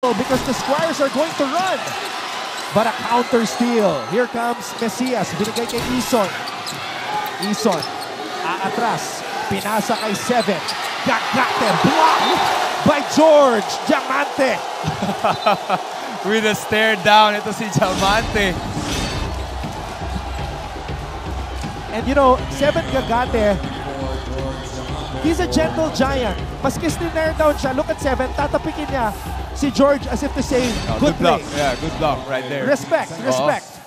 because the Squires are going to run. But a counter steal. Here comes Mesias. Binigay kay Ison. Ison. Aatras. Pinasa kay Seven. Gagate. Block by George Diamante. With a stare down, ito si Diamante. And you know, Seven Gagate, he's a gentle giant. Maski snare down siya, look at Seven, tatapikin niya si George as if to say, Oh, good, good block. Yeah, good block right there. Respect, Oo. respect.